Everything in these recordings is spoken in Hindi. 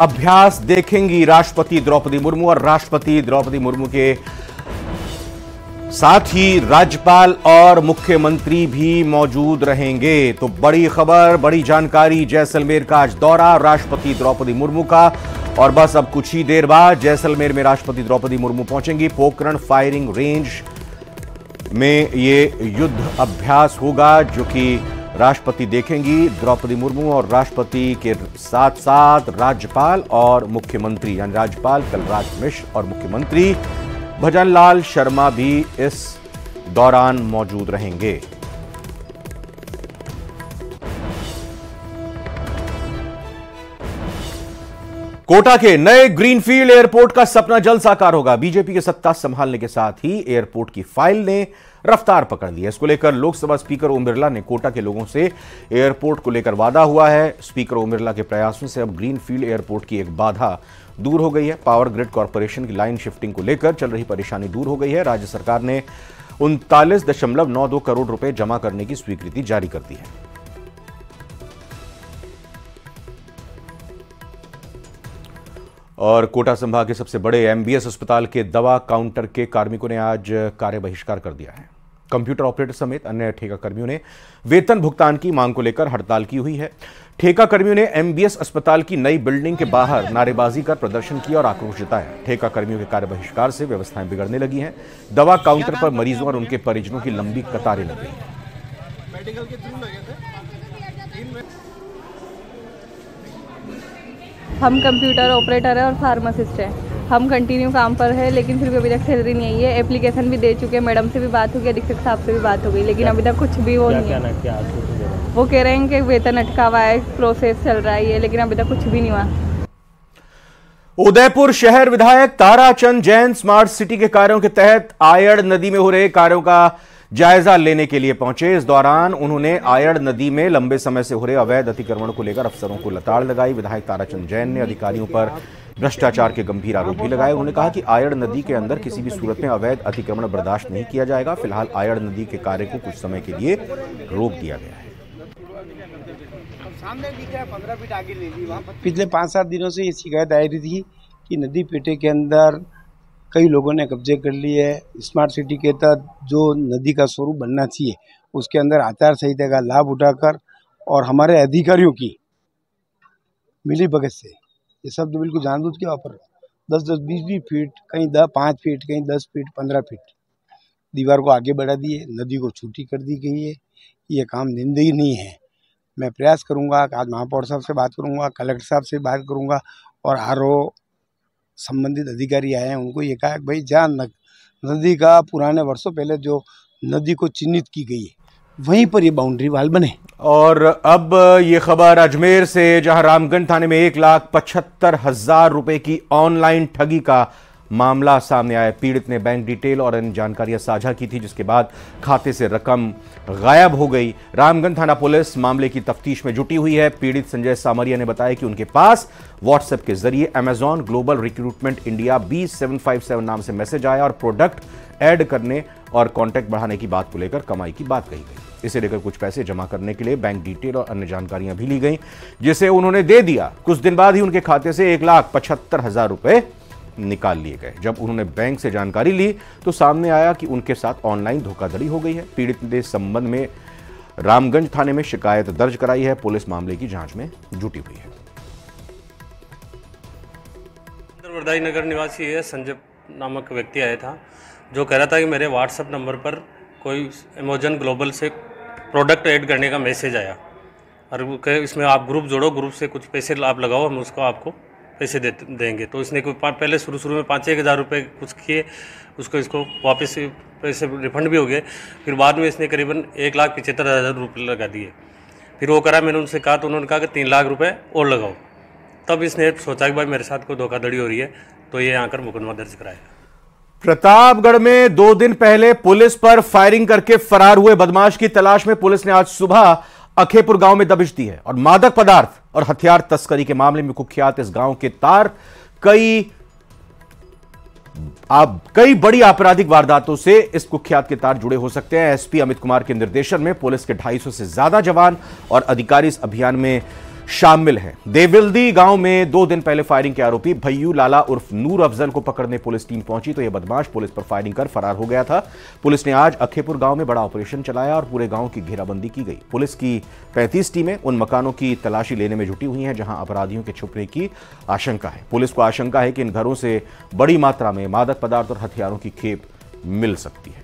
अभ्यास देखेंगी राष्ट्रपति द्रौपदी मुर्मू और राष्ट्रपति द्रौपदी मुर्मू के साथ ही राज्यपाल और मुख्यमंत्री भी मौजूद रहेंगे। तो बड़ी खबर, बड़ी जानकारी, जैसलमेर का आज दौरा, राष्ट्रपति द्रौपदी मुर्मू का। और बस अब कुछ ही देर बाद जैसलमेर में राष्ट्रपति द्रौपदी मुर्मू पहुंचेंगी। पोखरण फायरिंग रेंज में ये युद्ध अभ्यास होगा, जो कि राष्ट्रपति देखेंगी द्रौपदी मुर्मू और राष्ट्रपति के साथ साथ राज्यपाल और मुख्यमंत्री, यानी राज्यपाल कलराज मिश्र और मुख्यमंत्री भजनलाल शर्मा भी इस दौरान मौजूद रहेंगे। कोटा के नए ग्रीनफील्ड एयरपोर्ट का सपना जल्द साकार होगा। बीजेपी के सत्ता संभालने के साथ ही एयरपोर्ट की फ़ाइल ने रफ्तार पकड़ ली है। इसको लेकर लोकसभा स्पीकर ओम बिरला ने कोटा के लोगों से एयरपोर्ट को लेकर वादा हुआ है। स्पीकर ओम बिरला के प्रयासों से अब ग्रीनफील्ड एयरपोर्ट की एक बाधा दूर हो गई है। पावर ग्रिड कॉरपोरेशन की लाइन शिफ्टिंग को लेकर चल रही परेशानी दूर हो गई है। राज्य सरकार ने उनतालीस करोड़ रुपए जमा करने की स्वीकृति जारी कर दी है। और कोटा संभाग के सबसे बड़े एमबीएस अस्पताल के दवा काउंटर के कार्मिकों ने आज कार्य बहिष्कार कर दिया है। कंप्यूटर ऑपरेटर समेत अन्य ठेका कर्मियों ने वेतन भुगतान की मांग को लेकर हड़ताल की हुई है। ठेका कर्मियों ने एमबीएस अस्पताल की नई बिल्डिंग के बाहर नारेबाजी कर प्रदर्शन किया और आक्रोश जताया। ठेका कर्मियों के कार्य बहिष्कार से व्यवस्थाएँ बिगड़ने लगी हैं। दवा काउंटर पर मरीजों और उनके परिजनों की लंबी कतारें लग गई हम कंप्यूटर ऑपरेटर है और फार्मासिस्ट है। हम कंटिन्यू काम पर है लेकिन फिर भी अभी तक सैलरी नहीं आई है। एप्लीकेशन भी दे चुके हैं मैडम से भी बात हो गई अधीक्षक साहब से भी बात हो गई लेकिन अभी तक कुछ भी वो नहीं है। वो कह रहे हैं कि वेतन अटका हुआ है प्रोसेस चल रहा है लेकिन अभी तक कुछ भी नहीं हुआ। उदयपुर शहर विधायक ताराचंद जैन स्मार्ट सिटी के कार्यों के तहत आयड़ नदी में हो रहे कार्यों का जायजा लेने के लिए पहुँचे। इस दौरान उन्होंने आयड़ नदी में लंबे समय से हो रहे अवैध अतिक्रमण को लेकर अफसरों को लताड़ लगाई। विधायक ताराचंद जैन ने अधिकारियों पर भ्रष्टाचार के गंभीर आरोप भी लगाए। उन्होंने कहा कि आयड़ नदी के अंदर किसी भी सूरत में अवैध अतिक्रमण बर्दाश्त नहीं किया जाएगा। फ़िलहाल आयड़ नदी के कार्य को कुछ समय के लिए रोक दिया गया है। पिछले पाँच सात दिनों से ये शिकायत आई रही थी कि नदी पेटे के अंदर कई लोगों ने कब्जे कर लिए है। स्मार्ट सिटी के तहत जो नदी का स्वरूप बनना चाहिए, उसके अंदर आचार संहिता का लाभ उठाकर और हमारे अधिकारियों की मिली भगत से। ये सब तो बिल्कुल जानबूझ के वापर दस दस, बीस बीस फीट, कहीं दस, पाँच फीट, कहीं दस फीट, पंद्रह फीट। दीवार को आगे बढ़ा दिए, नदी को छूटी कर दी गई है। ये काम निंदनीय नहीं है। मैं प्रयास करूँगा, आज महापौर साहब से बात करूँगा, कलेक्टर साहब से बात करूँगा और आर संबंधित अधिकारी आए हैं, उनको ये कहा भाई जहाँ नदी का पुराने वर्षों पहले जो नदी को चिन्हित की गई है, वहीं पर ये बाउंड्री वाल बने। और अब ये खबर अजमेर से, जहाँ रामगंज थाने में एक लाख पचहत्तर हज़ार रुपए की ऑनलाइन ठगी का मामला सामने आया। पीड़ित ने बैंक डिटेल और अन्य जानकारियाँ साझा की थी, जिसके बाद खाते से रकम गायब हो गई। रामगंज थाना पुलिस मामले की तफ्तीश में जुटी हुई है। पीड़ित संजय सामरिया ने बताया कि उनके पास व्हाट्सएप के ज़रिए Amazon global recruitment India B नाम से मैसेज आया और प्रोडक्ट ऐड करने और कॉन्टैक्ट बढ़ाने की बात को लेकर कमाई की बात कही गई। इसे लेकर कुछ पैसे जमा करने के लिए बैंक डिटेल और अन्य जानकारियाँ भी ली गई, जिसे उन्होंने दे दिया। कुछ दिन बाद ही उनके खाते से एक लाख पचहत्तर हज़ार रुपए निकाल लिए गए। जब उन्होंने बैंक से जानकारी ली तो सामने आया कि उनके साथ ऑनलाइन धोखाधड़ी हो गई है। पीड़ित ने संबंध में रामगंज थाने में शिकायत दर्ज कराई है। पुलिस मामले की जाँच में जुटी हुई है। नगर निवासी है, संजय नामक व्यक्ति आया था, जो कह रहा था कि मेरे व्हाट्सएप नंबर पर कोई अमेजन ग्लोबल से प्रोडक्ट ऐड करने का मैसेज आया। और इसमें आप ग्रुप जोड़ो ग्रुप से कुछ पैसे आप लगाओ, हम उसको आपको पैसे दे, देंगे। तो इसने कोई पहले शुरू शुरू में पाँच एक हज़ार रुपये कुछ किए, उसको, इसको वापस पैसे रिफंड भी हो गए। फिर बाद में इसने करीबन एक लाख पिछहत्तर हज़ार रुपये लगा दिए। फिर वो करा, मैंने उनसे कहा तो उन्होंने कहा कि तीन लाख रुपये और लगाओ। तब इसने सोचा कि भाई मेरे साथ कोई धोखाधड़ी हो रही है तो ये आकर मुकदमा दर्ज कराया प्रतापगढ़ में दो दिन पहले पुलिस पर फायरिंग करके फरार हुए बदमाश की तलाश में पुलिस ने आज सुबह अखेपुर गाँव में दबिश दी है और मादक पदार्थ और हथियार तस्करी के मामले में कुख्यात इस गाँव के तार कई आप, कई बड़ी आपराधिक वारदातों से इस कुख्यात के तार जुड़े हो सकते हैं। एसपी अमित कुमार के निर्देशन में पुलिस के 250 से ज़्यादा जवान और अधिकारी इस अभियान में शामिल हैं। देविल्दी गाँव में दो दिन पहले फायरिंग के आरोपी भैयू लाला उर्फ़ नूर अफजल को पकड़ने पुलिस टीम पहुँची तो यह बदमाश पुलिस पर फायरिंग कर फरार हो गया था। पुलिस ने आज अखेपुर गाँव में बड़ा ऑपरेशन चलाया और पूरे गाँव की घेराबंदी की गई। पुलिस की 35 टीमें उन मकानों की तलाशी लेने में जुटी हुई हैं, जहाँ अपराधियों के छुपने की आशंका है। पुलिस को आशंका है कि इन घरों से बड़ी मात्रा में मादक पदार्थ और हथियारों की खेप मिल सकती है।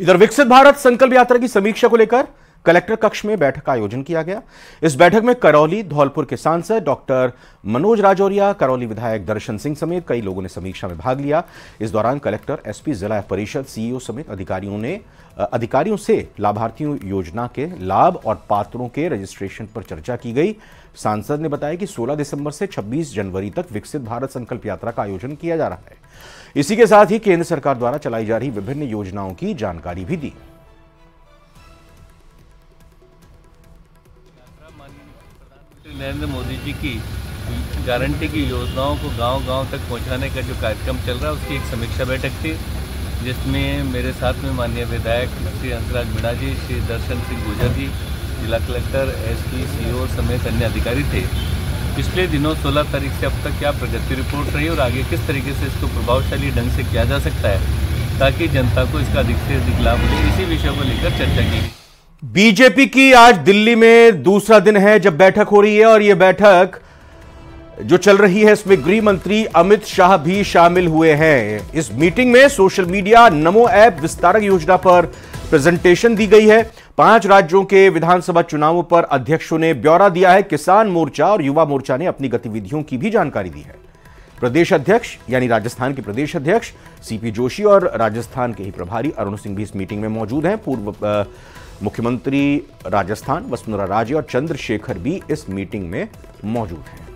इधर विकसित भारत संकल्प यात्रा की समीक्षा को लेकर कलेक्टर कक्ष में बैठक का आयोजन किया गया। इस बैठक में करौली, धौलपुर के सांसद डॉक्टर मनोज राजौरिया, करौली विधायक दर्शन सिंह समेत कई लोगों ने समीक्षा में भाग लिया। इस दौरान कलेक्टर, एसपी, जिला परिषद, सीईओ समेत अधिकारियों ने अधिकारियों से लाभार्थियों योजना के लाभ और पात्रों के रजिस्ट्रेशन पर चर्चा की गई। सांसद ने बताया कि 16 दिसंबर से 26 जनवरी तक विकसित भारत संकल्प यात्रा का आयोजन किया जा रहा है। इसी के साथ ही केंद्र सरकार द्वारा चलाई जा रही विभिन्न योजनाओं की जानकारी भी दी। नरेंद्र मोदी जी की गारंटी की योजनाओं को गांव-गांव तक पहुँचाने का जो कार्यक्रम चल रहा है, उसकी एक समीक्षा बैठक थी, जिसमें मेरे साथ में माननीय विधायक श्री हंसराज मीणा जी, श्री दर्शन सिंह गुजर जी, जिला कलेक्टर, एसपी, सीओ समेत अन्य अधिकारी थे। पिछले दिनों 16 तारीख से अब तक क्या प्रगति रिपोर्ट रही और आगे किस तरीके से इसको प्रभावशाली ढंग से किया जा सकता है, ताकि जनता को इसका अधिक से अधिक लाभ मिले, इसी विषय को लेकर चर्चा की बीजेपी की आज दिल्ली में दूसरा दिन है जब बैठक हो रही है और यह बैठक जो चल रही है, इसमें गृह मंत्री अमित शाह भी शामिल हुए हैं। इस मीटिंग में सोशल मीडिया नमो ऐप विस्तारक योजना पर प्रेजेंटेशन दी गई है। पाँच राज्यों के विधानसभा चुनावों पर अध्यक्षों ने ब्यौरा दिया है। किसान मोर्चा और युवा मोर्चा ने अपनी गतिविधियों की भी जानकारी दी है। प्रदेश अध्यक्ष, यानी राजस्थान के प्रदेश अध्यक्ष, सीपी जोशी और राजस्थान के ही प्रभारी अरुण सिंह भी इस मीटिंग में मौजूद हैं। पूर्व मुख्यमंत्री राजस्थान वसुंधरा राजे और चंद्रशेखर भी इस मीटिंग में मौजूद हैं।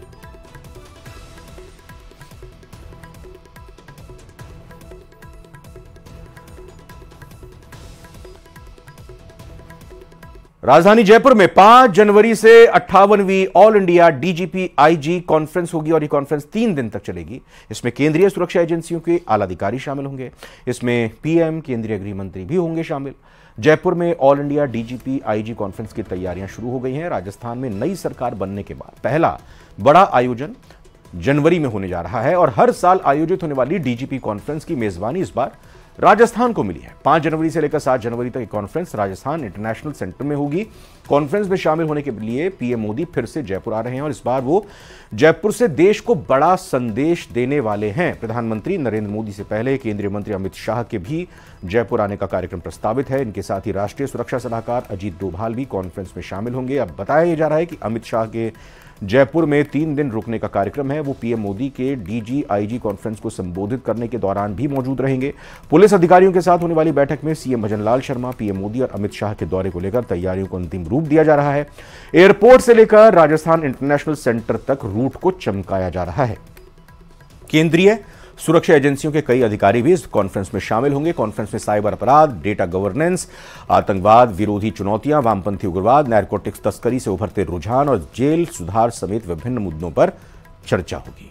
राजधानी जयपुर में 5 जनवरी से अट्ठावनवीं all India DGP IG conference होगी और ये कॉन्फ्रेंस तीन दिन तक चलेगी। इसमें केंद्रीय सुरक्षा एजेंसियों के आला अधिकारी शामिल होंगे। इसमें पीएम, केंद्रीय गृह मंत्री भी होंगे शामिल। जयपुर में all India DGP IG conference की तैयारियाँ शुरू हो गई हैं। राजस्थान में नई सरकार बनने के बाद पहला बड़ा आयोजन जनवरी में होने जा रहा है और हर साल आयोजित होने वाली डीजीपी कॉन्फ्रेंस की मेजबानी इस बार राजस्थान को मिली है। पाँच जनवरी से लेकर सात जनवरी तक कॉन्फ्रेंस राजस्थान इंटरनेशनल सेंटर में होगी। कॉन्फ्रेंस में शामिल होने के लिए पीएम मोदी फिर से जयपुर आ रहे हैं और इस बार वो जयपुर से देश को बड़ा संदेश देने वाले हैं। प्रधानमंत्री नरेंद्र मोदी से पहले केंद्रीय मंत्री अमित शाह के भी जयपुर आने का कार्यक्रम प्रस्तावित है। इनके साथ ही राष्ट्रीय सुरक्षा सलाहकार अजीत डोभाल भी कॉन्फ्रेंस में शामिल होंगे। अब बताया जा रहा है कि अमित शाह के जयपुर में तीन दिन रुकने का कार्यक्रम है। वो पीएम मोदी के डीजी, आईजी कॉन्फ्रेंस को संबोधित करने के दौरान भी मौजूद रहेंगे। पुलिस अधिकारियों के साथ होने वाली बैठक में सीएम भजनलाल शर्मा, पीएम मोदी और अमित शाह के दौरे को लेकर तैयारियों को अंतिम रूप दिया जा रहा है। एयरपोर्ट से लेकर राजस्थान इंटरनेशनल सेंटर तक रूट को चमकाया जा रहा है। केंद्रीय सुरक्षा एजेंसियों के कई अधिकारी भी इस कॉन्फ्रेंस में शामिल होंगे। कॉन्फ्रेंस में साइबर अपराध डेटा गवर्नेंस आतंकवाद, विरोधी चुनौतियाँ, वामपंथी उग्रवाद नैरकोटिक्स तस्करी से उभरते रुझान और जेल सुधार समेत विभिन्न मुद्दों पर चर्चा होगी।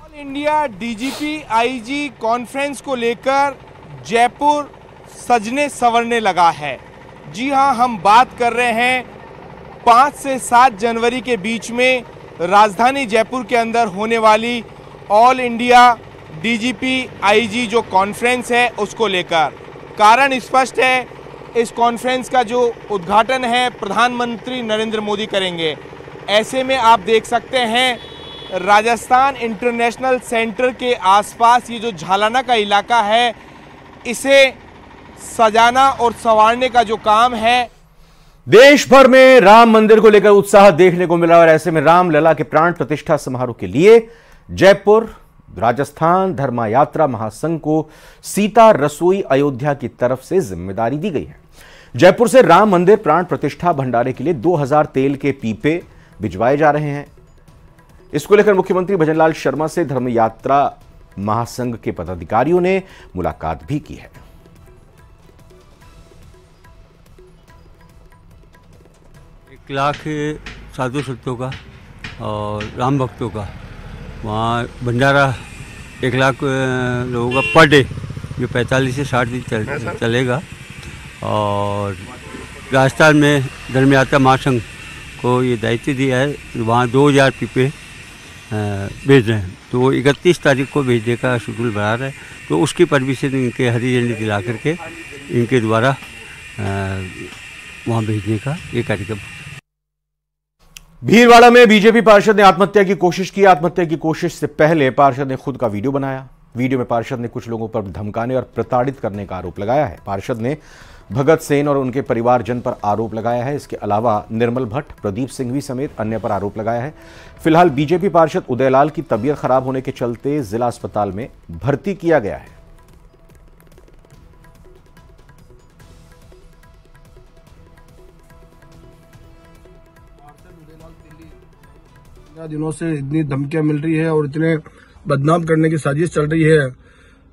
All India DGP IG conference को लेकर जयपुर सजने संवरने लगा है। जी हाँ, हम बात कर रहे हैं पाँच से सात जनवरी के बीच में राजधानी जयपुर के अंदर होने वाली ऑल इंडिया डीजीपी आईजी जो कॉन्फ्रेंस है, उसको लेकर। कारण स्पष्ट है, इस कॉन्फ्रेंस का जो उद्घाटन है, प्रधानमंत्री नरेंद्र मोदी करेंगे। ऐसे में आप देख सकते हैं, राजस्थान इंटरनेशनल सेंटर के आसपास ये जो झालाना का इलाका है, इसे सजाना और संवारने का जो काम है देश भर में राम मंदिर को लेकर उत्साह देखने को मिला और ऐसे में रामलला के प्राण प्रतिष्ठा समारोह के लिए जयपुर, राजस्थान धर्मा यात्रा महासंघ को सीता रसोई अयोध्या की तरफ़ से ज़िम्मेदारी दी गई है। जयपुर से राम मंदिर प्राण प्रतिष्ठा भंडारे के लिए 2000 तेल के पीपे भिजवाए जा रहे हैं। इसको लेकर मुख्यमंत्री भजनलाल शर्मा से धर्म यात्रा महासंघ के पदाधिकारियों ने मुलाकात भी की है। एक लाख साधु संतों का और राम भक्तों का। वहाँ भंडारा एक लाख लोगों का पर डे जो पैंतालीस से साठ दिन चल, चलेगा। और राजस्थान में धर्मयात्रा महासंघ को ये दायित्व दिया है। वहाँ दो हज़ार पीपे भेज रहे हैं। तो वो इकतीस तारीख को भेजने का शेड्यूल बना रहे हैं। तो उसकी परमिशन इनके हरी झंडी दिला करके इनके द्वारा वहाँ भेजने का ये कार्यक्रम। भीलवाड़ा में बीजेपी पार्षद ने आत्महत्या की कोशिश की। आत्महत्या की कोशिश से पहले पार्षद ने खुद का वीडियो बनाया। वीडियो में पार्षद ने कुछ लोगों पर धमकाने और प्रताड़ित करने का आरोप लगाया है। पार्षद ने भगत सेन और उनके परिवारजन पर आरोप लगाया है। इसके अलावा निर्मल भट्ट, प्रदीप सिंघवी समेत अन्य पर आरोप लगाया है। फ़िलहाल बीजेपी पार्षद उदयलाल की तबीयत खराब होने के चलते जिला अस्पताल में भर्ती किया गया है। दिनों से इतनी धमकियाँ मिल रही है और इतने बदनाम करने की साजिश चल रही है।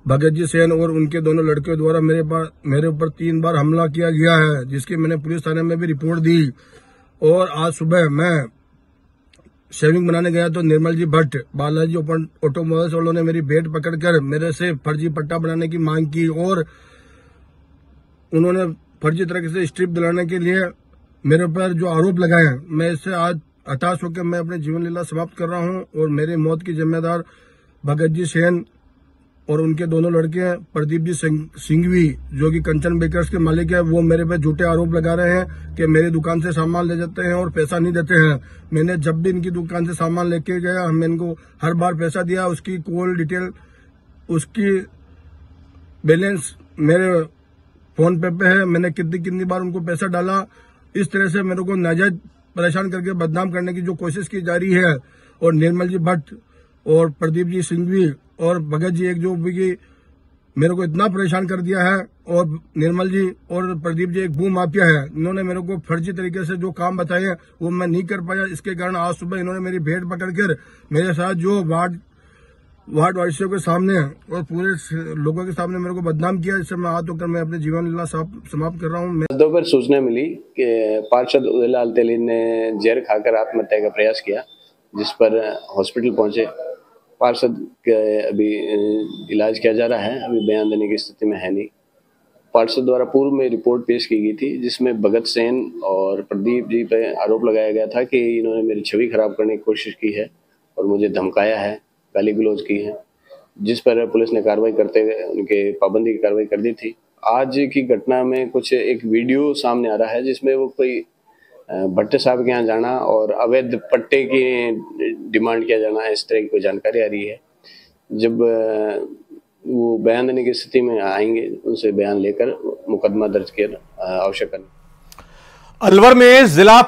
भगत जी सेन और उनके दोनों लड़कियों द्वारा मेरे पास मेरे ऊपर तीन बार हमला किया गया है, जिसकी मैंने पुलिस थाने में भी रिपोर्ट दी। और आज सुबह मैं शेविंग बनाने गया तो निर्मल जी भट्ट, बालाजी ओपन ऑटोमोबाइल्स वालों ने मेरी बेट पकड़कर मेरे से फर्जी पट्टा बनाने की मांग की और उन्होंने फर्जी तरीके से स्ट्रिप दिलाने के लिए मेरे ऊपर जो आरोप लगाए मैं इससे आज हताश होकर मैं अपने जीवन लीला समाप्त कर रहा हूँ और मेरे मौत की जिम्मेदार भगत जी सेन और उनके दोनों लड़के हैं, प्रदीप जी सिंघवी, जो कि कंचन बेकर्स के मालिक है, वो मेरे पे झूठे आरोप लगा रहे हैं कि मेरी दुकान से सामान ले जाते हैं और पैसा नहीं देते हैं। मैंने जब भी इनकी दुकान से सामान लेके गया मैं इनको हर बार पैसा दिया, उसकी कॉल डिटेल, उसकी बैलेंस मेरे फ़ोन पे पे है। मैंने कितनी कितनी बार उनको पैसा डाला। इस तरह से मेरे को नाजायज परेशान करके बदनाम करने की जो कोशिश की जा रही है, और निर्मल जी भट्ट और प्रदीप जी सिंघवी और भगत जी एक जो भी मेरे को इतना परेशान कर दिया है, और निर्मल जी और प्रदीप जी एक भू माफिया है। इन्होंने मेरे को फर्जी तरीके से जो काम बताए हैं, वो मैं नहीं कर पाया। इसके कारण आज सुबह इन्होंने मेरी भेंट पकड़कर मेरे साथ जो वार्ड वार्ड वासियों के सामने और पूरे लोगों के सामने मेरे को बदनाम किया, जिससे मैं हाथ होकर मैं अपने जीवन लीला समाप्त कर रहा हूँ। पर सूचना मिली कि पार्षद उदयलाल तेली ने जहर खाकर आत्महत्या का प्रयास किया, जिस पर हॉस्पिटल पहुँचे। पार्षद के अभी इलाज किया जा रहा है, अभी बयान देने की स्थिति में है नहीं। पार्षद द्वारा पूर्व में रिपोर्ट पेश की गई थी, जिसमें भगत सेन और प्रदीप जी पे आरोप लगाया गया था कि इन्होंने मेरी छवि खराब करने की कोशिश की है और मुझे धमकाया है। गाली गलौज की है, जिस पर पुलिस ने कार्रवाई करते हुए उनके पाबंदी की कार्रवाई कर दी थी। आज की घटना में कुछ एक वीडियो सामने आ रहा है, जिसमें वो कोई भट्टे साहब के यहाँ जाना और अवैध पट्टे की डिमांड किया जाना, इस तरह की कोई जानकारी आ रही है। जब वो बयान देने की स्थिति में आएँगे, उनसे बयान लेकर मुकदमा दर्ज किया आवश्यक अलवर में जिला